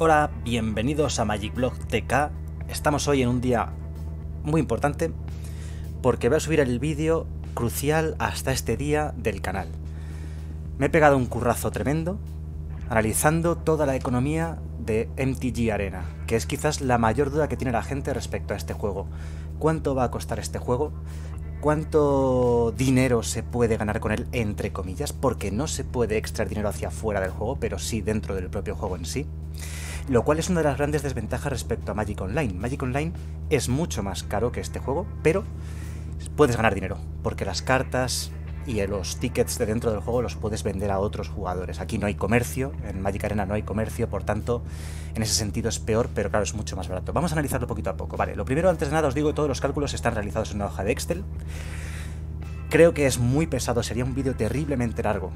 Hola, bienvenidos a Magic Blog TK. Estamos hoy en un día muy importante porque voy a subir el vídeo crucial hasta este día del canal. Me he pegado un currazo tremendo analizando toda la economía de MTG Arena, que es quizás la mayor duda que tiene la gente respecto a este juego. ¿Cuánto va a costar este juego? ¿Cuánto dinero se puede ganar con él, entre comillas? Porque no se puede extraer dinero hacia afuera del juego, pero sí dentro del propio juego en sí lo cual es una de las grandes desventajas respecto a Magic Online. Magic Online es mucho más caro que este juego, pero puedes ganar dinero, porque las cartas y los tickets de dentro del juego los puedes vender a otros jugadores. Aquí no hay comercio, en Magic Arena no hay comercio, por tanto, en ese sentido es peor, pero claro, es mucho más barato. Vamos a analizarlo poquito a poco. Vale, lo primero, antes de nada, os digo, todos los cálculos están realizados en una hoja de Excel. Creo que es muy pesado, sería un vídeo terriblemente largo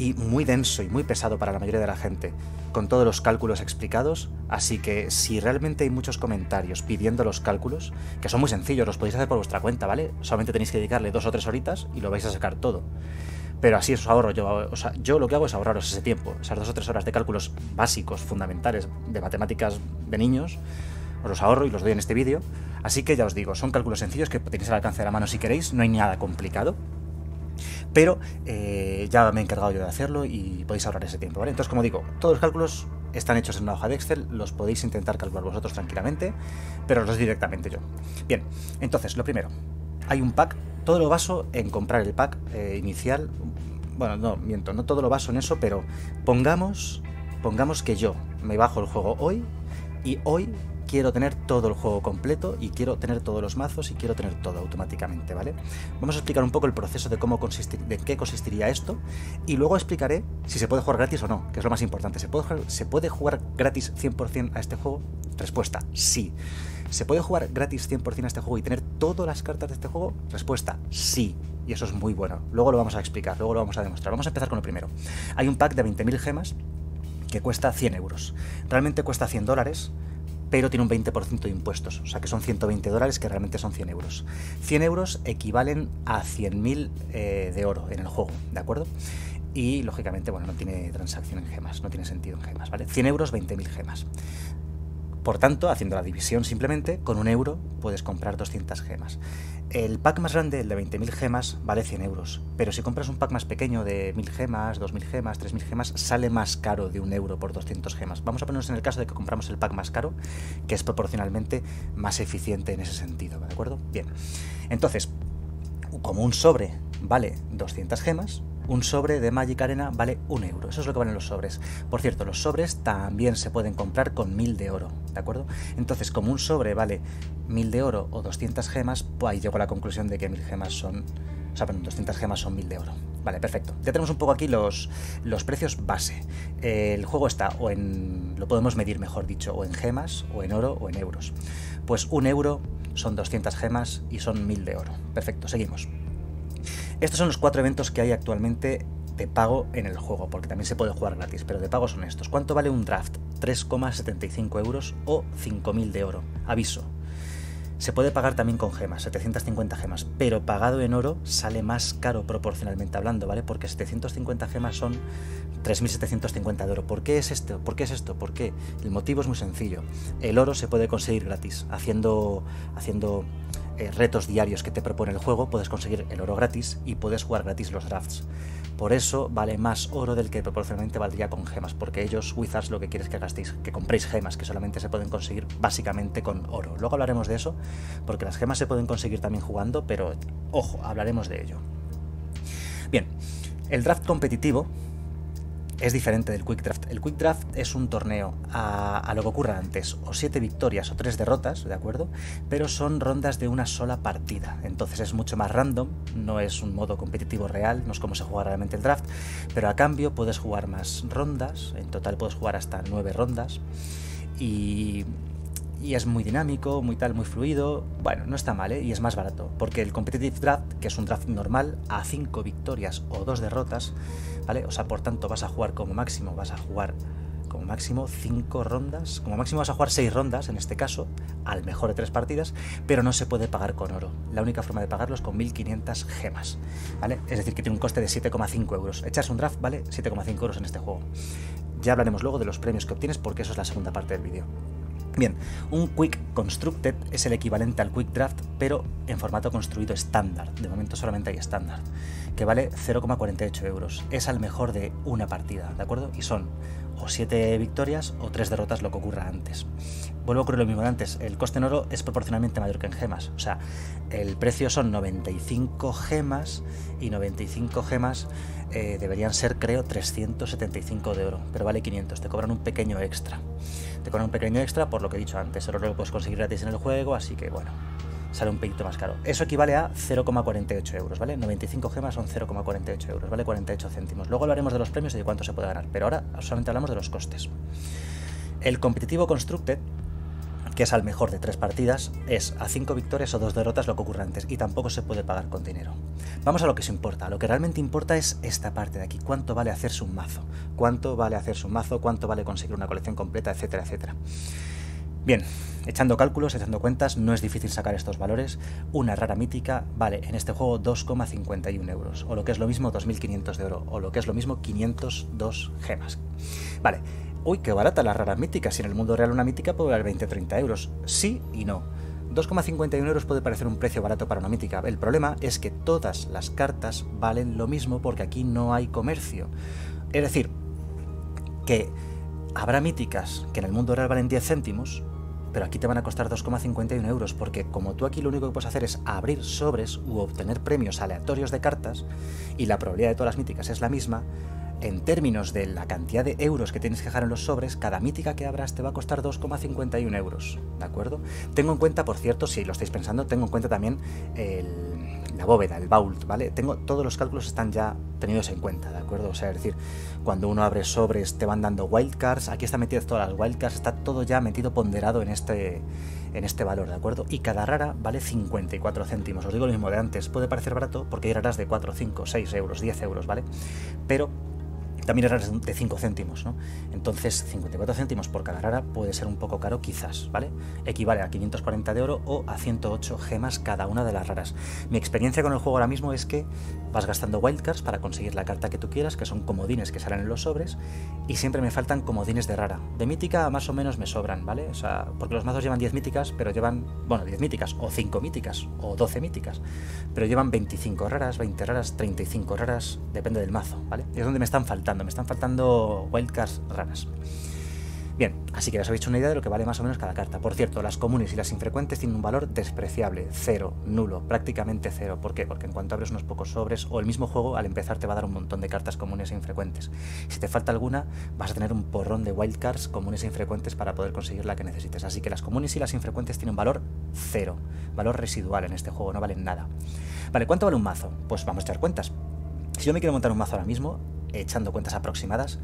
y muy denso y muy pesado para la mayoría de la gente, con todos los cálculos explicados, así que si realmente hay muchos comentarios pidiendo los cálculos, que son muy sencillos, los podéis hacer por vuestra cuenta, ¿vale? Solamente tenéis que dedicarle dos o tres horitas y lo vais a sacar todo. Pero así os ahorro yo, lo que hago es ahorraros ese tiempo, esas dos o tres horas de cálculos básicos, fundamentales, de matemáticas de niños, os los ahorro y los doy en este vídeo. Así que ya os digo, son cálculos sencillos que tenéis al alcance de la mano si queréis, no hay nada complicado. Pero eh, ya me he encargado yo de hacerlo y podéis ahorrar ese tiempo, ¿vale? Entonces, como digo, todos los cálculos están hechos en una hoja de Excel, los podéis intentar calcular vosotros tranquilamente, pero los directamente yo. Bien, entonces, lo primero, hay un pack, todo lo baso en comprar el pack eh, inicial. Bueno, no, miento, no todo lo baso en eso, pero pongamos, pongamos que yo me bajo el juego hoy y hoy quiero tener todo el juego completo y quiero tener todos los mazos y quiero tener todo automáticamente, ¿vale? Vamos a explicar un poco el proceso de cómo consistir, de qué consistiría esto y luego explicaré si se puede jugar gratis o no, que es lo más importante. ¿Se puede jugar, ¿se puede jugar gratis 100% a este juego? Respuesta, sí. ¿Se puede jugar gratis 100% a este juego y tener todas las cartas de este juego? Respuesta, sí. Y eso es muy bueno. Luego lo vamos a explicar, luego lo vamos a demostrar. Vamos a empezar con lo primero. Hay un pack de 20.000 gemas que cuesta 100 euros. Realmente cuesta 100 dólares, pero tiene un 20% de impuestos, o sea que son 120 dólares que realmente son 100 euros. 100 euros equivalen a 100.000 eh, de oro en el juego, ¿de acuerdo? Y lógicamente, bueno, no tiene transacción en gemas, no tiene sentido en gemas, ¿vale? 100 euros, 20.000 gemas. Por tanto, haciendo la división simplemente, con un euro puedes comprar 200 gemas. El pack más grande, el de 20.000 gemas, vale 100 euros, pero si compras un pack más pequeño de 1.000 gemas, 2.000 gemas, 3.000 gemas, sale más caro de un euro por 200 gemas. Vamos a ponernos en el caso de que compramos el pack más caro, que es proporcionalmente más eficiente en ese sentido, ¿de acuerdo? Bien, entonces, como un sobre vale 200 gemas, un sobre de Magic Arena vale un euro. Eso es lo que valen los sobres. Por cierto, los sobres también se pueden comprar con 1000 de oro, ¿de acuerdo? Entonces, como un sobre vale 1000 de oro o 200 gemas, pues ahí llego a la conclusión de que 1000 gemas son. O sea, 200 gemas son 1000 de oro. Vale, perfecto. Ya tenemos un poco aquí los, los precios base. El juego está o en. Lo podemos medir, mejor dicho, o en gemas, o en oro, o en euros. Pues un euro son 200 gemas y son 1000 de oro. Perfecto, seguimos. Estos son los cuatro eventos que hay actualmente de pago en el juego, porque también se puede jugar gratis, pero de pago son estos. ¿Cuánto vale un draft? 3,75 euros o 5.000 de oro. Aviso. Se puede pagar también con gemas, 750 gemas, pero pagado en oro sale más caro proporcionalmente hablando, ¿vale? Porque 750 gemas son 3.750 de oro. ¿Por qué es esto? ¿Por qué es esto? ¿Por qué? El motivo es muy sencillo. El oro se puede conseguir gratis, haciendo, haciendo eh, retos diarios que te propone el juego, puedes conseguir el oro gratis y puedes jugar gratis los drafts. Por eso vale más oro del que proporcionalmente valdría con gemas, porque ellos, Wizards, lo que quieren es que gastéis, que compréis gemas, que solamente se pueden conseguir básicamente con oro. Luego hablaremos de eso, porque las gemas se pueden conseguir también jugando, pero ojo, hablaremos de ello. Bien, el draft competitivo es diferente del Quick Draft. El Quick Draft es un torneo a, lo que ocurra antes, o siete victorias o tres derrotas, ¿de acuerdo? Pero son rondas de una sola partida, entonces es mucho más random, no es un modo competitivo real, no es como se juega realmente el draft, pero a cambio puedes jugar más rondas, en total puedes jugar hasta nueve rondas, y y es muy dinámico, muy tal, muy fluido. Bueno, no está mal, ¿eh? Y es más barato, porque el Competitive Draft, que es un draft normal, a 5 victorias o 2 derrotas, ¿vale? O sea, por tanto, vas a jugar como máximo, vas a jugar como máximo 5 rondas, como máximo vas a jugar 6 rondas en este caso, al mejor de 3 partidas, pero no se puede pagar con oro. La única forma de pagarlo es con 1500 gemas, ¿vale? Es decir, que tiene un coste de 7,5 euros. Echarse un draft vale 7,5 euros en este juego. Ya hablaremos luego de los premios que obtienes porque eso es la segunda parte del vídeo. Bien, un Quick Constructed es el equivalente al Quick Draft, pero en formato construido estándar. De momento solamente hay estándar, que vale 0,48 euros. Es al mejor de una partida, ¿de acuerdo? Y son o 7 victorias o 3 derrotas, lo que ocurra antes. Vuelvo a ocurrir lo mismo de antes, el coste en oro es proporcionalmente mayor que en gemas. O sea, el precio son 95 gemas y 95 gemas eh, deberían ser, creo, 375 de oro, pero vale 500, te cobran un pequeño extra. Te cobran un pequeño extra por lo que he dicho antes, oro lo puedes conseguir gratis en el juego, así que bueno, sale un poquito más caro. Eso equivale a 0,48 euros, ¿vale? 95 gemas son 0,48 euros, ¿vale? 48 céntimos. Luego hablaremos de los premios y de cuánto se puede ganar, pero ahora solamente hablamos de los costes. El competitivo Constructed que es al mejor de tres partidas, es a cinco victorias o dos derrotas lo que antes y tampoco se puede pagar con dinero. Vamos a lo que se importa, lo que realmente importa es esta parte de aquí, cuánto vale hacerse un mazo, cuánto vale hacerse un mazo, cuánto vale conseguir una colección completa, etcétera, etcétera. Bien, echando cálculos, echando cuentas, no es difícil sacar estos valores. Una rara mítica vale en este juego 2,51 euros, o lo que es lo mismo 2.500 de oro, o lo que es lo mismo 502 gemas. Vale, uy, qué barata la rara mítica, si en el mundo real una mítica puede valer 20-30 euros. Sí y no. 2,51 euros puede parecer un precio barato para una mítica. El problema es que todas las cartas valen lo mismo porque aquí no hay comercio. Es decir, que habrá míticas que en el mundo real valen 10 céntimos, pero aquí te van a costar 2,51 euros porque como tú aquí lo único que puedes hacer es abrir sobres u obtener premios aleatorios de cartas y la probabilidad de todas las míticas es la misma, en términos de la cantidad de euros que tienes que dejar en los sobres, cada mítica que abras te va a costar 2,51 euros, ¿de acuerdo? Tengo en cuenta, por cierto, si lo estáis pensando, tengo en cuenta también la bóveda, el vault, ¿vale? Tengo, todos los cálculos están ya tenidos en cuenta, ¿de acuerdo? O sea, es decir, cuando uno abre sobres te van dando wildcards, aquí está metido todas las wildcards, está todo ya metido ponderado en este, en este valor, ¿de acuerdo? Y cada rara vale 54 céntimos. Os digo lo mismo de antes, puede parecer barato porque hay raras de 4, 5, 6 euros, 10 euros, ¿vale? Pero también raras de 5 céntimos, ¿no? Entonces, 54 céntimos por cada rara puede ser un poco caro, quizás, ¿vale? Equivale a 540 de oro o a 108 gemas cada una de las raras. Mi experiencia con el juego ahora mismo es que vas gastando wildcards para conseguir la carta que tú quieras, que son comodines que salen en los sobres, y siempre me faltan comodines de rara. De mítica más o menos me sobran, ¿vale? O sea, porque los mazos llevan 10 míticas, pero llevan, bueno, 10 míticas, o 5 míticas, o 12 míticas, pero llevan 25 raras, 20 raras, 35 raras, depende del mazo, ¿vale? Es donde me están faltando me están faltando wildcards raras. Bien, así que ya os habéis hecho una idea de lo que vale más o menos cada carta. Por cierto, las comunes y las infrecuentes tienen un valor despreciable, cero, nulo, prácticamente cero. ¿Por qué? Porque en cuanto abres unos pocos sobres o el mismo juego, al empezar te va a dar un montón de cartas comunes e infrecuentes. Si te falta alguna, vas a tener un porrón de wildcards comunes e infrecuentes para poder conseguir la que necesites. Así que las comunes y las infrecuentes tienen un valor cero, valor residual en este juego, no valen nada. Vale, ¿cuánto vale un mazo? Pues vamos a echar cuentas. Si yo me quiero montar un mazo ahora mismo, echando cuentas aproximadas,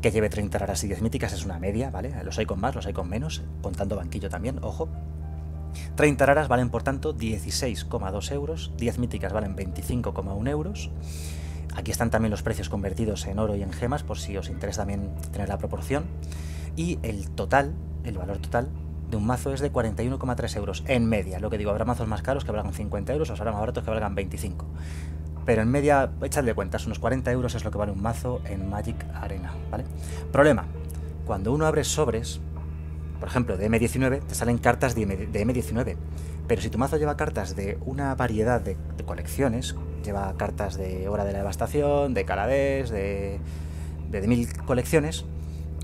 que lleve 30 raras y 10 míticas es una media, ¿vale? Los hay con más, los hay con menos, contando banquillo también, ojo. 30 raras valen por tanto 16,2 euros, 10 míticas valen 25,1 euros. Aquí están también los precios convertidos en oro y en gemas, por si os interesa también tener la proporción. Y el total, el valor total de un mazo es de 41,3 euros en media. Lo que digo, habrá mazos más caros que valgan 50 euros o habrá más baratos que valgan 25. Pero en media, echadle cuentas, unos 40 euros es lo que vale un mazo en Magic Arena, ¿vale? Problema, cuando uno abre sobres, por ejemplo, de M19, te salen cartas de, M19. Pero si tu mazo lleva cartas de una variedad de, colecciones, lleva cartas de Hora de la Devastación, de Caladés, de, de, de mil colecciones,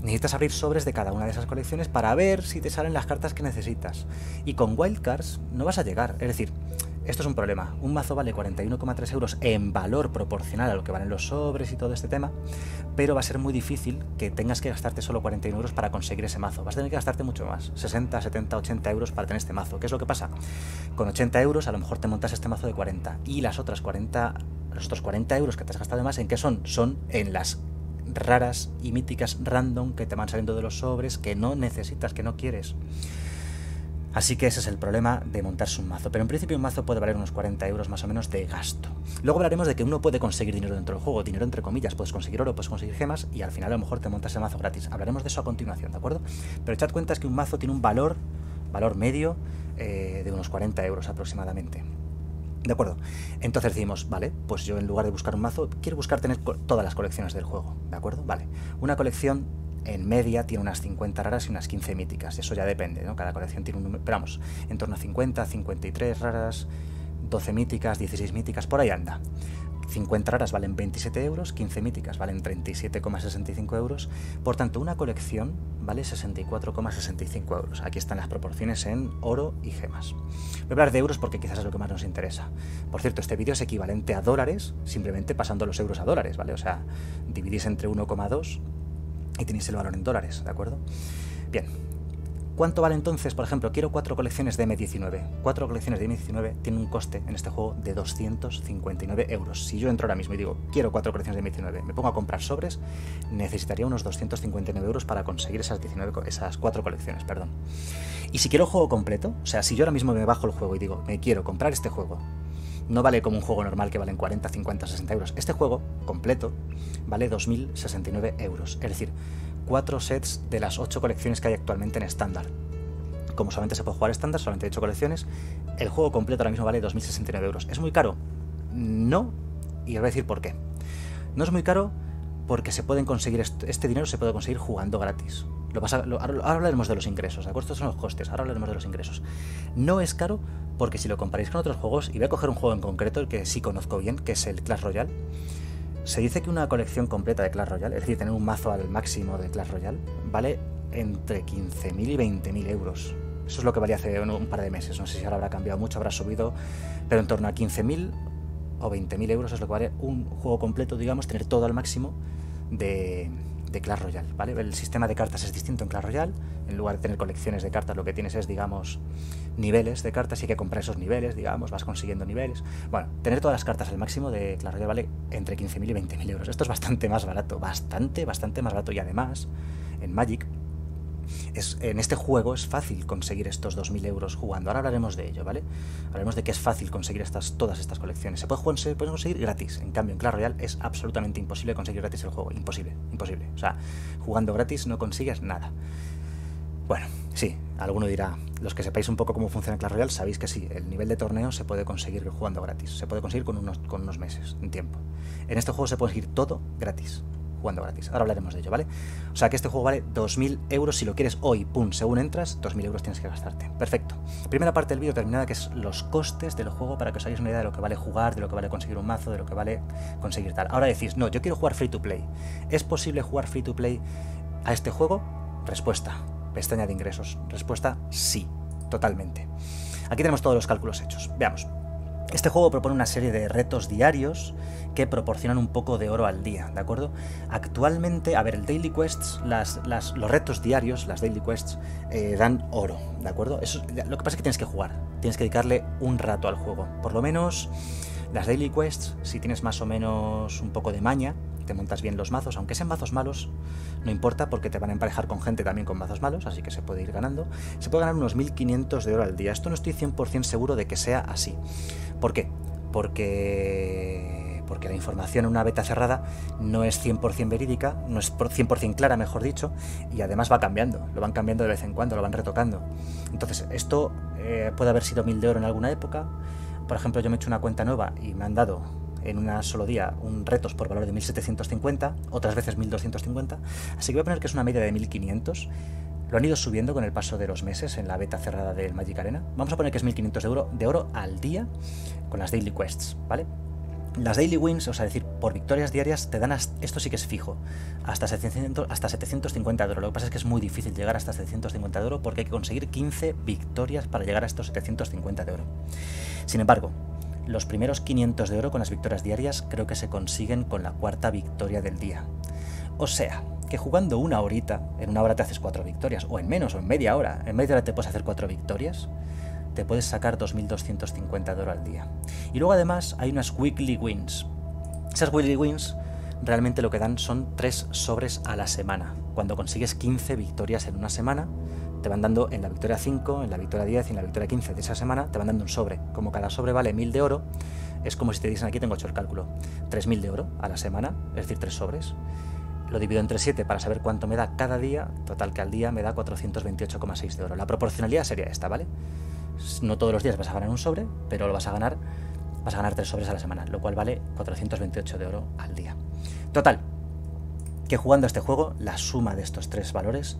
necesitas abrir sobres de cada una de esas colecciones para ver si te salen las cartas que necesitas. Y con wildcards no vas a llegar. Es decir, esto es un problema. Un mazo vale 41,3 euros en valor proporcional a lo que valen los sobres y todo este tema, pero va a ser muy difícil que tengas que gastarte solo 41 euros para conseguir ese mazo. Vas a tener que gastarte mucho más, 60, 70, 80 euros para tener este mazo. ¿Qué es lo que pasa? Con 80 euros a lo mejor te montas este mazo de 40 y las otras 40, los otros 40 euros que te has gastado más, ¿en qué son? Son en las raras y míticas random que te van saliendo de los sobres que no necesitas, que no quieres. Así que ese es el problema de montarse un mazo. Pero en principio un mazo puede valer unos 40 euros más o menos de gasto. Luego hablaremos de que uno puede conseguir dinero dentro del juego, dinero entre comillas, puedes conseguir oro, puedes conseguir gemas y al final a lo mejor te montas el mazo gratis. Hablaremos de eso a continuación, ¿de acuerdo? Pero echad cuenta es que un mazo tiene un valor, valor medio, eh, de unos 40 euros aproximadamente. ¿De acuerdo? Entonces decimos, vale, pues yo en lugar de buscar un mazo, quiero buscar tener todas las colecciones del juego, ¿de acuerdo? Vale, una colección en media tiene unas 50 raras y unas 15 míticas. Eso ya depende, ¿no? Cada colección tiene un número. Pero vamos, en torno a 50, 53 raras, 12 míticas, 16 míticas, por ahí anda. 50 raras valen 27 euros, 15 míticas valen 37,65 euros. Por tanto, una colección vale 64,65 euros. Aquí están las proporciones en oro y gemas. Voy a hablar de euros porque quizás es lo que más nos interesa. Por cierto, este vídeo es equivalente a dólares, simplemente pasando los euros a dólares, ¿vale? O sea, dividís entre 1,2 y tenéis el valor en dólares, ¿de acuerdo? Bien, ¿Cuánto vale entonces? Por ejemplo, quiero cuatro colecciones de M19. Cuatro colecciones de M19 tienen un coste en este juego de 259 euros. Si yo entro ahora mismo y digo, quiero cuatro colecciones de M19, me pongo a comprar sobres, necesitaría unos 259 euros para conseguir esas, 19, esas cuatro colecciones. Perdón. Y si quiero juego completo, o sea, si yo ahora mismo me bajo el juego y digo, me quiero comprar este juego, no vale como un juego normal que valen 40, 50, 60 euros. Este juego completo vale 2.069 euros. Es decir, cuatro sets de las ocho colecciones que hay actualmente en estándar. Como solamente se puede jugar estándar, solamente hay 8 colecciones, el juego completo ahora mismo vale 2.069 euros. ¿Es muy caro? No, y os voy a decir por qué. No es muy caro porque se pueden conseguir este dinero se puede conseguir jugando gratis. Ahora hablaremos de los ingresos, ¿de acuerdo? Estos son los costes, ahora hablaremos de los ingresos. No es caro porque si lo comparáis con otros juegos, y voy a coger un juego en concreto, que sí conozco bien, que es el Clash Royale, se dice que una colección completa de Clash Royale, es decir, tener un mazo al máximo de Clash Royale, vale entre 15.000 y 20.000 euros. Eso es lo que valía hace un, par de meses. No sé si ahora habrá cambiado mucho, habrá subido, pero en torno a 15.000 o 20.000 euros es lo que vale un juego completo, digamos, tener todo al máximo de, de Clash Royale, ¿vale? El sistema de cartas es distinto en Clash Royale, en lugar de tener colecciones de cartas, lo que tienes es, digamos, niveles de cartas y hay que comprar esos niveles, digamos, vas consiguiendo niveles. Bueno, tener todas las cartas al máximo de Clash Royale vale entre 15.000 y 20.000 euros. Esto es bastante más barato, bastante, bastante más barato y además, en Magic, en este juego es fácil conseguir estos 2.000 euros jugando. Ahora hablaremos de ello, ¿vale? Hablaremos de que es fácil conseguir estas, todas estas colecciones. Se puede, jugar, se puede conseguir gratis. En cambio, en Clash Royale es absolutamente imposible conseguir gratis el juego. Imposible, imposible. O sea, jugando gratis no consigues nada. Bueno, sí, alguno dirá, los que sepáis un poco cómo funciona Clash Royale, sabéis que sí, el nivel de torneo se puede conseguir jugando gratis. Se puede conseguir con unos, con unos meses, en tiempo. En este juego se puede conseguir todo gratis jugando gratis. Ahora hablaremos de ello, ¿vale? O sea que este juego vale 2.000 euros si lo quieres hoy, pum, según entras, 2.000 euros tienes que gastarte. Perfecto. Primera parte del vídeo terminada que es los costes del juego para que os hagáis una idea de lo que vale jugar, de lo que vale conseguir un mazo, de lo que vale conseguir tal. Ahora decís, no, yo quiero jugar free to play. ¿Es posible jugar free to play a este juego? Respuesta, pestaña de ingresos. Respuesta, sí, totalmente. Aquí tenemos todos los cálculos hechos. Veamos. Este juego propone una serie de retos diarios que proporcionan un poco de oro al día, ¿de acuerdo? Actualmente, a ver, el Daily Quests, los retos diarios, las Daily Quests, eh, dan oro, ¿de acuerdo? Eso, lo que pasa es que tienes que jugar, tienes que dedicarle un rato al juego. Por lo menos, las Daily Quests, si tienes más o menos un poco de maña, te montas bien los mazos, aunque sean mazos malos, no importa porque te van a emparejar con gente también con mazos malos, así que se puede ir ganando. Se puede ganar unos 1500 de oro al día. Esto no estoy 100% seguro de que sea así. ¿Por qué? Porque, porque la información en una beta cerrada no es 100% verídica, no es 100% clara, mejor dicho, y además va cambiando, lo van cambiando de vez en cuando, lo van retocando. Entonces, esto eh, puede haber sido 1000 de oro en alguna época. Por ejemplo, yo me he hecho una cuenta nueva y me han dado en un solo día un retos por valor de 1750, otras veces 1250, así que voy a poner que es una media de 1500. Lo han ido subiendo con el paso de los meses en la beta cerrada del Magic Arena. Vamos a poner que es 1500 de oro, de oro al día con las Daily Quests, ¿vale? Las daily wins, o sea, decir, por victorias diarias, te dan, esto sí que es fijo, hasta 700, hasta 750 de oro. Lo que pasa es que es muy difícil llegar hasta 750 de oro porque hay que conseguir 15 victorias para llegar a estos 750 de oro. Sin embargo, los primeros 500 de oro con las victorias diarias creo que se consiguen con la cuarta victoria del día. O sea, que jugando una horita, en una hora te haces cuatro victorias, o en menos, o en media hora, en media hora te puedes hacer cuatro victorias, te puedes sacar 2.250 de oro al día. Y luego además hay unas weekly wins. Esas weekly wins realmente lo que dan son tres sobres a la semana. Cuando consigues 15 victorias en una semana, te van dando en la victoria 5, en la victoria 10 y en la victoria 15 de esa semana, te van dando un sobre. Como cada sobre vale 1000 de oro, es como si te dicen aquí, tengo hecho el cálculo, 3000 de oro a la semana, es decir, tres sobres. Lo divido entre 7 para saber cuánto me da cada día, total que al día me da 428,6 de oro. La proporcionalidad sería esta, ¿vale? No todos los días vas a ganar un sobre, pero lo vas a ganar, vas a ganar tres sobres a la semana, lo cual vale 428 de oro al día. Total, que jugando a este juego, la suma de estos tres valores,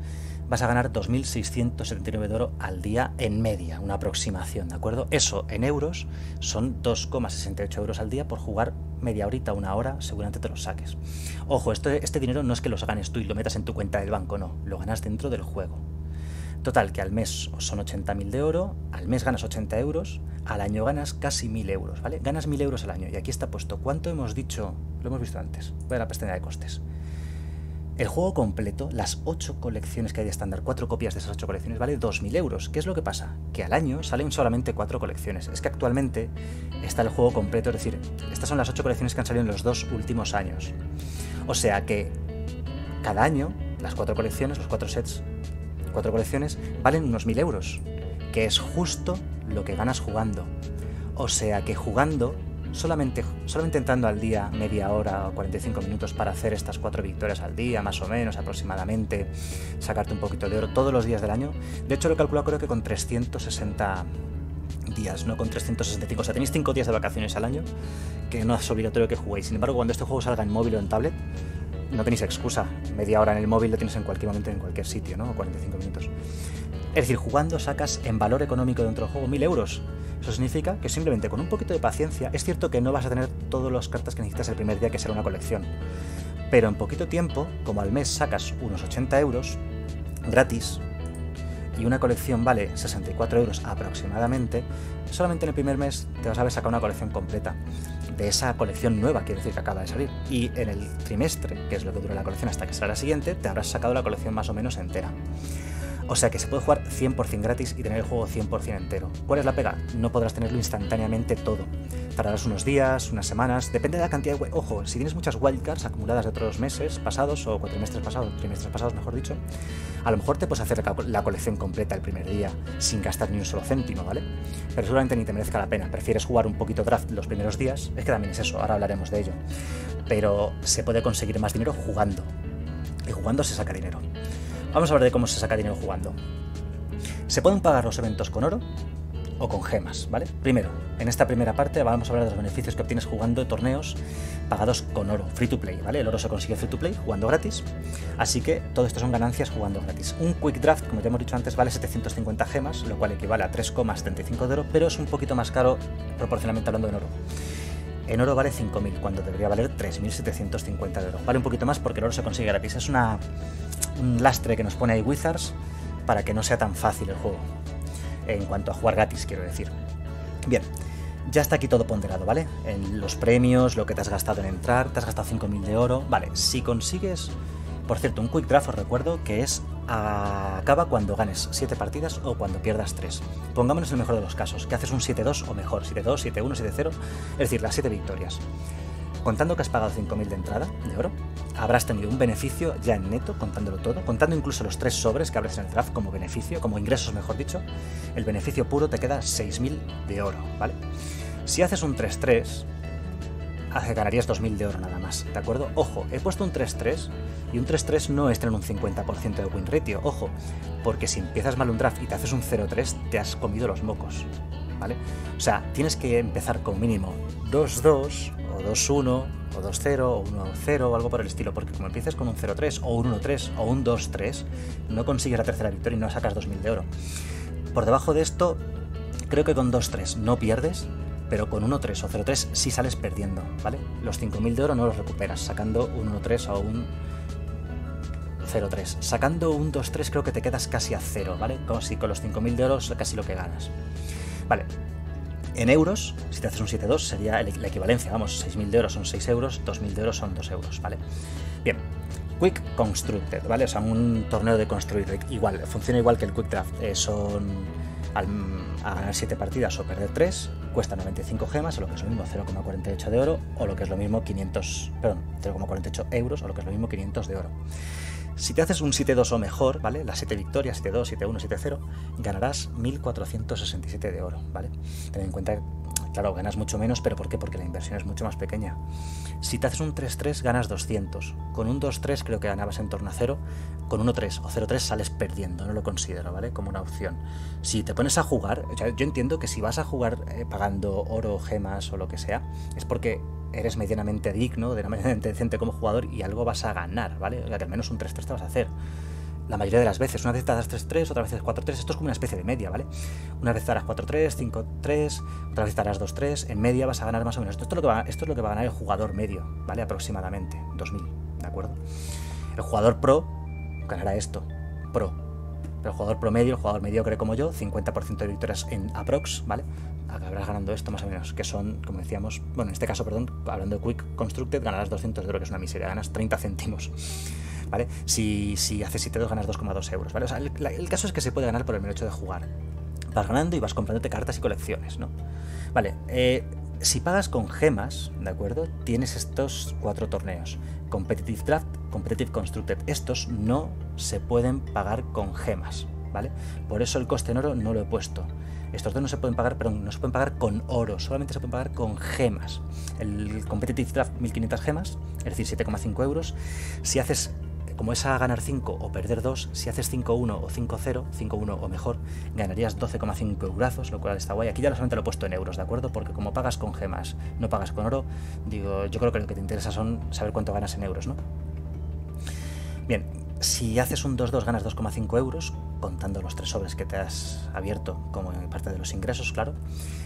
vas a ganar 2.679 de oro al día en media, una aproximación, ¿de acuerdo? Eso en euros son 2,68 euros al día por jugar media horita, una hora, seguramente te lo saques. Ojo, este, este dinero no es que los ganes tú y lo metas en tu cuenta del banco, no, lo ganas dentro del juego. Total, que al mes son 80.000 de oro, al mes ganas 80 euros, al año ganas casi 1.000 euros, ¿vale? Ganas 1.000 euros al año. Y aquí está puesto, ¿cuánto hemos dicho? Lo hemos visto antes. Voy a la pestaña de costes. El juego completo, las 8 colecciones que hay de estándar, 4 copias de esas 8 colecciones, vale 2.000 euros. ¿Qué es lo que pasa? Que al año salen solamente 4 colecciones. Es que actualmente está el juego completo, es decir, estas son las 8 colecciones que han salido en los dos últimos años. O sea que cada año, las 4 colecciones, los 4 sets cuatro colecciones, valen unos mil euros, que es justo lo que ganas jugando. O sea que jugando, solamente, solamente entrando al día media hora o 45 minutos para hacer estas cuatro victorias al día, más o menos aproximadamente, sacarte un poquito de oro todos los días del año. De hecho, lo he calculado creo que con 360 días, no con 365. O sea, tenéis 5 días de vacaciones al año, que no es obligatorio que juguéis. Sin embargo, cuando este juego salga en móvil o en tablet, no tenéis excusa. Media hora en el móvil lo tienes en cualquier momento, en cualquier sitio, ¿no? 45 minutos. Es decir, jugando dentro en valor económico dentro del juego 1000 euros. Eso significa que simplemente con un poquito de paciencia, es cierto que no vas a tener todas las cartas que necesitas el primer día, que será una colección. Pero en poquito tiempo, como al mes sacas unos 80 euros, gratis, y una colección vale 64 euros aproximadamente, solamente en el primer mes te vas a ver sacar una colección completa de esa colección nueva, quiere decir que acaba de salir. Y en el trimestre, que es lo que dura la colección hasta que será la siguiente, te habrás sacado la colección más o menos entera. O sea que se puede jugar 100% gratis y tener el juego 100% entero. ¿Cuál es la pega? No podrás tenerlo instantáneamente todo. Tardarás unos días, unas semanas, depende de la cantidad de... Ojo, si tienes muchas wildcards acumuladas de otros meses pasados o cuatrimestres pasados, trimestres pasados mejor dicho, a lo mejor te puedes hacer la colección completa el primer día sin gastar ni un solo céntimo, ¿vale? Pero seguramente ni te merezca la pena. Prefieres jugar un poquito draft los primeros días, es que también es eso, ahora hablaremos de ello. Pero se puede conseguir más dinero jugando. Y jugando se saca dinero. Vamos a hablar de cómo se saca dinero jugando. Se pueden pagar los eventos con oro o con gemas, ¿vale? Primero, en esta primera parte vamos a hablar de los beneficios que obtienes jugando torneos pagados con oro, free to play, ¿vale? El oro se consigue free to play jugando gratis, así que todo esto son ganancias jugando gratis. Un quick draft, como ya hemos dicho antes, vale 750 gemas, lo cual equivale a 3,75 de oro, pero es un poquito más caro proporcionalmente hablando en oro. En oro vale 5.000, cuando debería valer 3.750 de oro. Vale un poquito más porque el oro se consigue gratis. Es una, un lastre que nos pone ahí Wizards para que no sea tan fácil el juego. En cuanto a jugar gratis, quiero decir. Bien, ya está aquí todo ponderado, ¿vale? En los premios, lo que te has gastado en entrar, te has gastado 5.000 de oro. Vale, si consigues... Por cierto, un quick draft os recuerdo que es acaba cuando ganes 7 partidas o cuando pierdas 3. Pongámonos el mejor de los casos, que haces un 7-2 o mejor, 7-2, 7-1, 7-0, es decir, las 7 victorias. Contando que has pagado 5.000 de entrada de oro, habrás tenido un beneficio ya en neto, contándolo todo, contando incluso los tres sobres que abres en el draft como beneficio, como ingresos mejor dicho, el beneficio puro te queda 6.000 de oro, ¿vale? Si haces un 3-3, ganarías 2.000 de oro nada más, ¿de acuerdo? Ojo, he puesto un 3-3 y un 3-3 no es tener un 50% de win ratio, ojo, porque si empiezas mal un draft y te haces un 0-3, te has comido los mocos, ¿vale? O sea, tienes que empezar con mínimo 2-2 o 2-1 o 2-0 o 1-0 o algo por el estilo, porque como empieces con un 0-3 o un 1-3 o un 2-3, no consigues la tercera victoria y no sacas 2.000 de oro. Por debajo de esto, creo que con 2-3 no pierdes, pero con 1-3 o 0-3 sí sales perdiendo, ¿vale? Los 5.000 de oro no los recuperas, sacando un 1-3 o un 0-3. Sacando un 2-3 creo que te quedas casi a 0, ¿vale? Como si con los 5.000 de oro es casi lo que ganas. Vale. En euros, si te haces un 7-2, sería la equivalencia, vamos, 6.000 de euros son 6 euros, 2.000 de euros son 2 euros, ¿vale? Bien, Quick Constructed, ¿vale? O sea, un torneo de construir, igual, funciona igual que el Quick Draft, eh, son al, a ganar 7 partidas o perder 3, cuesta 95 gemas, o lo que es lo mismo 0,48 de oro, o lo que es lo mismo 500, perdón, 0,48 euros, o lo que es lo mismo 500 de oro. Si te haces un 7-2 o mejor, ¿vale? Las 7 victorias, 7-2, 7-1, 7-0, ganarás 1467 de oro, ¿vale? Ten en cuenta, claro, ganas mucho menos, pero ¿por qué? Porque la inversión es mucho más pequeña. Si te haces un 3-3, ganas 200. Con un 2-3 creo que ganabas en torno a 0. Con 1-3 o 0-3 sales perdiendo, no lo considero, ¿vale? Como una opción. Si te pones a jugar, yo entiendo que si vas a jugar eh, pagando oro, gemas o lo que sea, es porque eres medianamente digno, medianamente decente como jugador y algo vas a ganar, ¿vale? O sea, que al menos un 3-3 te vas a hacer. La mayoría de las veces, una vez te das 3-3, otra vez 4-3, esto es como una especie de media, ¿vale? Una vez te darás 4-3, 5-3, otra vez te darás 2-3, en media vas a ganar más o menos. Esto es, lo que va, esto es lo que va a ganar el jugador medio, ¿vale? Aproximadamente, 2000, ¿de acuerdo? El jugador pro ganará esto, pro. Pero el jugador promedio, el jugador mediocre como yo, 50% de victorias en aprox, ¿vale? Acabarás ganando esto más o menos, que son, como decíamos, bueno, en este caso, perdón, hablando de Quick Constructed, ganarás 200 euros, que es una miseria, ganas 30 céntimos. ¿Vale? Si, si haces 7 ganas 2,2 euros, ¿vale? O sea, el, caso es que se puede ganar por el mero hecho de jugar. Vas ganando y vas comprándote cartas y colecciones, ¿no? Vale, eh, si pagas con gemas, ¿de acuerdo? Tienes estos cuatro torneos. Competitive Draft, Competitive Constructed. Estos no se pueden pagar con gemas, ¿vale? Por eso el coste en oro no lo he puesto. Estos dos no se pueden pagar, pero no se pueden pagar con oro, solamente se pueden pagar con gemas. El Competitive Draft 1500 gemas, es decir, 7,5 euros. Si haces como es a ganar 5 o perder 2, si haces 5-1 o 5-0, 5-1 o mejor, ganarías 12,5 eurazos, lo cual está guay. Aquí ya solamente lo he puesto en euros, ¿de acuerdo? Porque como pagas con gemas, no pagas con oro, digo, yo creo que lo que te interesa son saber cuánto ganas en euros, ¿no? Bien, si haces un 2-2 ganas 2,5 euros, contando los tres sobres que te has abierto como parte de los ingresos, claro.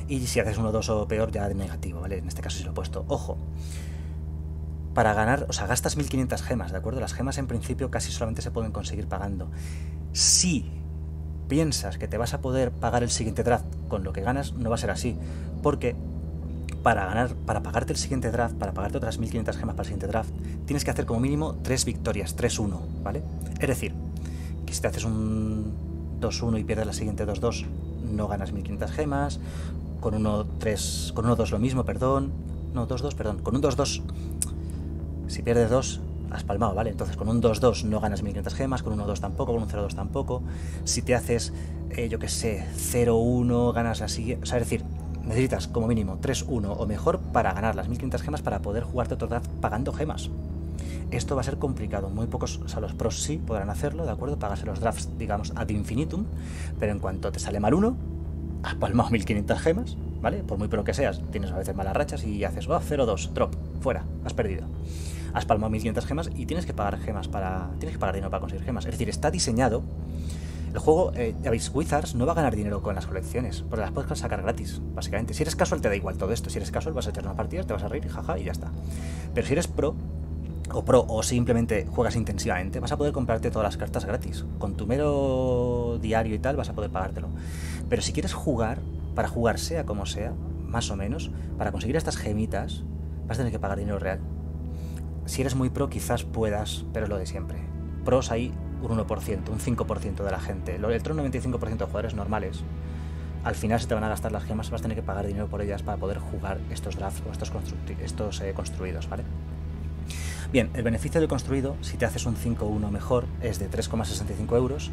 Y si haces uno, dos o peor, ya de negativo, ¿vale? En este caso sí lo he puesto. Ojo, para ganar, o sea, gastas 1500 gemas, ¿de acuerdo? Las gemas en principio casi solamente se pueden conseguir pagando. Si piensas que te vas a poder pagar el siguiente draft con lo que ganas, no va a ser así, porque para ganar, para pagarte el siguiente draft, para pagarte otras 1500 gemas para el siguiente draft, tienes que hacer como mínimo 3 victorias, 3-1, ¿vale? Es decir, si te haces un 2-1 y pierdes la siguiente 2-2, no ganas 1500 gemas. Con 1-3, con 1-2 lo mismo, perdón. No, 2-2, perdón. Con un 2-2, si pierdes 2, has palmado, ¿vale? Entonces con un 2-2 no ganas 1500 gemas, con un 1-2 tampoco, con un 0-2 tampoco. Si te haces, eh, yo qué sé, 0-1, ganas la siguiente. O sea, es decir, necesitas como mínimo 3-1 o mejor para ganar las 1500 gemas para poder jugarte otro draft pagando gemas esto va a ser complicado. Muy pocos, o sea, los pros sí podrán hacerlo, ¿de acuerdo? Pagarse los drafts, digamos, ad infinitum, pero en cuanto te sale mal uno, has palmado 1500 gemas, ¿vale? Por muy pro que seas, tienes a veces malas rachas y haces, oh, 0-2, drop, fuera, has perdido. Has palmado 1500 gemas y tienes que pagar gemas para. Tienes que pagar dinero para conseguir gemas. Es decir, está diseñado. El juego, eh, ya veis, Wizards no va a ganar dinero con las colecciones, porque las puedes sacar gratis, básicamente. Si eres casual, te da igual todo esto. Si eres casual, vas a echar una partida, te vas a reír, jaja, y ya está. Pero si eres pro, o pro o simplemente juegas intensivamente, vas a poder comprarte todas las cartas gratis. Con tu mero diario y tal vas a poder pagártelo. Pero si quieres jugar, para jugar sea como sea, más o menos, para conseguir estas gemitas, vas a tener que pagar dinero real. Si eres muy pro quizás puedas, pero es lo de siempre. Pros hay un 1%, un 5% de la gente. El otro 95% de jugadores normales al final se te van a gastar las gemas, vas a tener que pagar dinero por ellas para poder jugar estos drafts o estos, estos eh, construidos, ¿vale? Bien, el beneficio del construido, si te haces un 5-1 mejor, es de 3,65 euros,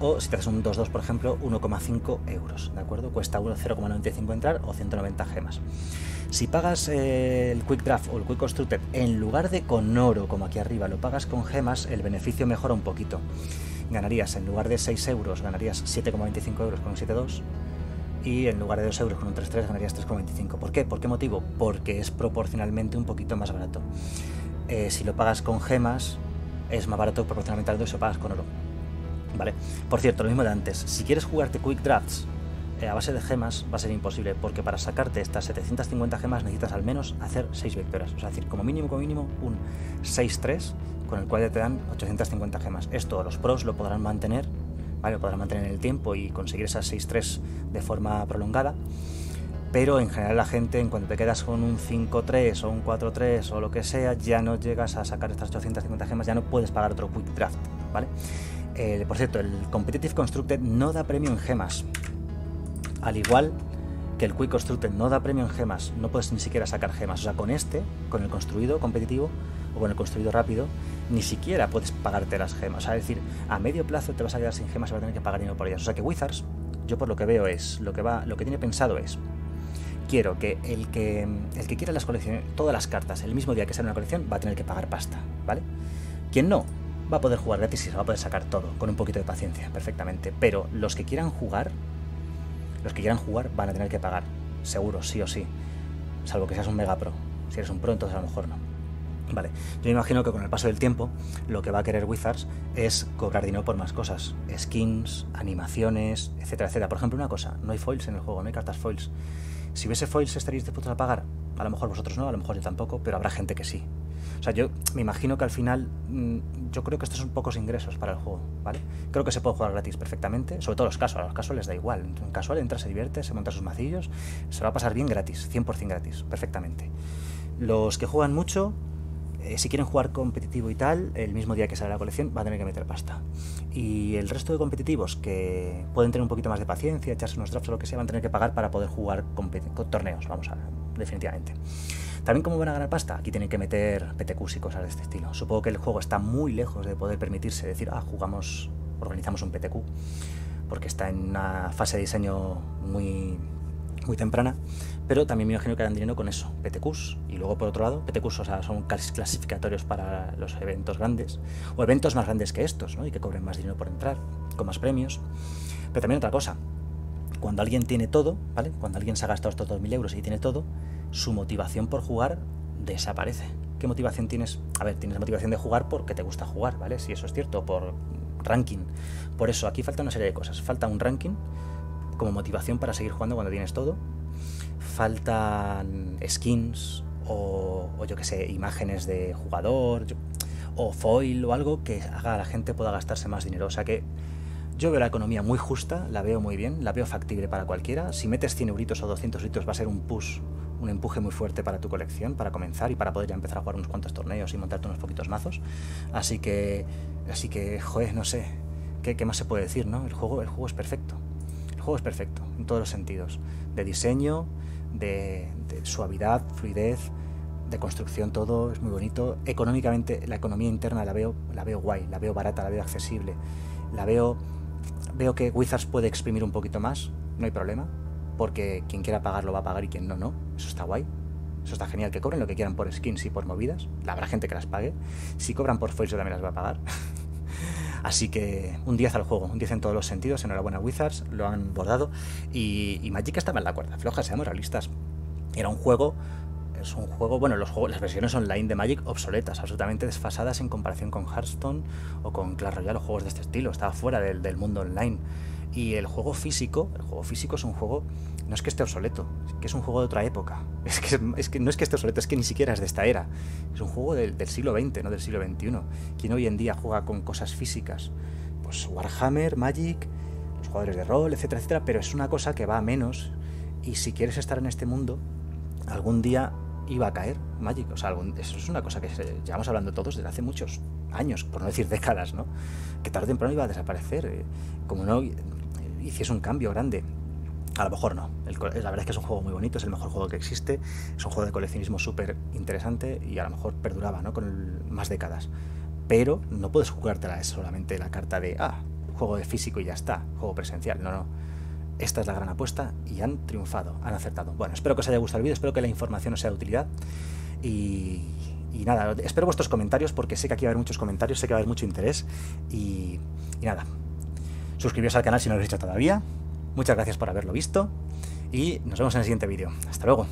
o si te haces un 2-2, por ejemplo, 1,5 euros, ¿de acuerdo? Cuesta 0,95 entrar o 190 gemas. Si pagas eh, el Quick Draft o el Quick Constructed en lugar de con oro, como aquí arriba, lo pagas con gemas, el beneficio mejora un poquito. Ganarías, en lugar de 6 euros, ganarías 7,25 euros con un 7,2 y en lugar de 2 euros con un 3,3 ganarías 3,25. ¿Por qué? ¿Por qué motivo? Porque es proporcionalmente un poquito más barato. Eh, si lo pagas con gemas, es más barato proporcionalmente al si lo pagas con oro. ¿Vale? Por cierto, lo mismo de antes. Si quieres jugarte Quick Drafts eh, a base de gemas, va a ser imposible, porque para sacarte estas 750 gemas necesitas al menos hacer 6 victorias. O sea, decir, como mínimo, como mínimo, un 6-3, con el cual ya te dan 850 gemas. Esto los pros lo podrán mantener, ¿vale? Lo podrán mantener en el tiempo y conseguir esas 6-3 de forma prolongada pero en general la gente, en cuanto te quedas con un 5-3 o un 4-3 o lo que sea, ya no llegas a sacar estas 850 gemas, ya no puedes pagar otro Quick Draft, ¿vale? Por cierto, el Competitive Constructed no da premio en gemas. Al igual que el Quick Constructed no da premio en gemas, no puedes ni siquiera sacar gemas. O sea, con este, con el construido competitivo o con el construido rápido, ni siquiera puedes pagarte las gemas. O sea, es decir, a medio plazo te vas a quedar sin gemas y vas a tener que pagar dinero por ellas. O sea que Wizards, yo por lo que veo es, lo que va, lo que tiene pensado es quiero que el que el que quiera las colecciones, todas las cartas el mismo día que sale una colección va a tener que pagar pasta, ¿vale? Quien no, va a poder jugar gratis y se va a poder sacar todo, con un poquito de paciencia, perfectamente. Pero los que quieran jugar, los que quieran jugar van a tener que pagar, seguro, sí o sí. Salvo que seas un mega pro. Si eres un pro, entonces a lo mejor no. Vale, yo imagino que con el paso del tiempo lo que va a querer Wizards es cobrar dinero por más cosas, skins, animaciones, etcétera, etcétera. Por ejemplo, una cosa, no hay foils en el juego, no hay cartas foils. Si hubiese foils estaréis dispuestos a pagar, a lo mejor vosotros no, a lo mejor yo tampoco, pero habrá gente que sí. O sea, yo me imagino que al final, mm, yo creo que estos son pocos ingresos para el juego, ¿vale? Creo que se puede jugar gratis perfectamente, sobre todo los casos, a los casos les da igual. En casual entra, se divierte, se monta sus macillos, se va a pasar bien gratis, 100% gratis, perfectamente. Los que juegan mucho, eh, si quieren jugar competitivo y tal, el mismo día que sale la colección va a tener que meter pasta. Y el resto de competitivos que pueden tener un poquito más de paciencia, echarse unos drafts o lo que sea, van a tener que pagar para poder jugar con, torneos, vamos a definitivamente. También cómo van a ganar pasta, aquí tienen que meter PTQs y cosas de este estilo. Supongo que el juego está muy lejos de poder permitirse decir, ah, jugamos, organizamos un PTQ, porque está en una fase de diseño muy, muy temprana, pero también me imagino que harán dinero con eso, PTQs, y luego por otro lado, PTQs o sea, son clasificatorios para los eventos grandes, o eventos más grandes que estos, ¿no? y que cobren más dinero por entrar, con más premios. Pero también otra cosa, cuando alguien tiene todo, ¿vale? Cuando alguien se ha gastado estos 2.000 euros y tiene todo, su motivación por jugar desaparece. ¿Qué motivación tienes? A ver, tienes motivación de jugar porque te gusta jugar, ¿vale? Si eso es cierto, por ranking. Por eso, aquí falta una serie de cosas. Falta un ranking como motivación para seguir jugando cuando tienes todo. Faltan skins o, yo que sé, imágenes de jugador o foil o algo que haga la gente pueda gastarse más dinero. O sea que yo veo la economía muy justa, la veo muy bien, la veo factible para cualquiera. Si metes 100 euritos o 200 euritos va a ser un push un empuje muy fuerte para tu colección, para comenzar y para poder ya empezar a jugar unos cuantos torneos y montarte unos poquitos mazos. Así que, así que, joder, no sé, ¿qué, qué más se puede decir, no? El juego, el juego es perfecto. El juego es perfecto, en todos los sentidos. De diseño, de, suavidad, fluidez, de construcción, todo es muy bonito. Económicamente, la economía interna la veo, la veo guay, la veo barata, la veo accesible. La veo, veo que Wizards puede exprimir un poquito más, no hay problema porque quien quiera pagarlo va a pagar y quien no, no. Eso está guay. Eso está genial, que cobren lo que quieran por skins y por movidas. Habrá gente que las pague. Si cobran por foils, yo también las va a pagar. Así que un 10 al juego, un 10 en todos los sentidos. Enhorabuena, Wizards, lo han bordado. Y, y Magic estaba en la cuerda floja, seamos realistas. Era un juego es un juego, bueno, las versiones online de Magic obsoletas, absolutamente desfasadas en comparación con Hearthstone o con Clash Royale o juegos de este estilo, estaba fuera del, del mundo online. Y el juego físico, el juego físico es un juego, no es que esté obsoleto, es que es un juego de otra época. Es que, es que no es que esté obsoleto, es que ni siquiera es de esta era. Es un juego del, siglo XX, no del siglo XXI. ¿Quién hoy en día juega con cosas físicas? Pues Warhammer, Magic, los jugadores de rol, etcétera, etcétera, pero es una cosa que va a menos. Y si quieres estar en este mundo, algún día iba a caer Magic. O sea, eso es una cosa que llevamos hablando todos desde hace muchos años, por no decir décadas, ¿no? Que tarde o temprano iba a desaparecer. Eh, como no hiciese un cambio grande. A lo mejor no. la verdad es que es un juego muy bonito, es el mejor juego que existe. Es un juego de coleccionismo súper interesante y a lo mejor perduraba ¿no? con más décadas. Pero no puedes jugártela solamente la carta de, ah, juego de físico y ya está, juego presencial. No, no. Esta es la gran apuesta y han triunfado, han acertado. Bueno, espero que os haya gustado el vídeo, espero que la información os sea de utilidad. Y, nada, espero vuestros comentarios porque sé que aquí va a haber muchos comentarios, sé que va a haber mucho interés. Y, y nada, suscribiros al canal si no lo habéis hecho todavía. Muchas gracias por haberlo visto y nos vemos en el siguiente vídeo. Hasta luego.